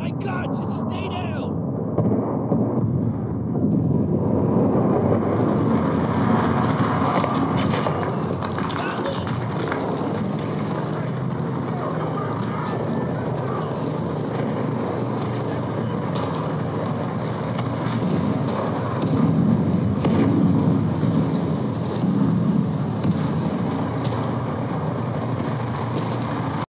my God, just stay there.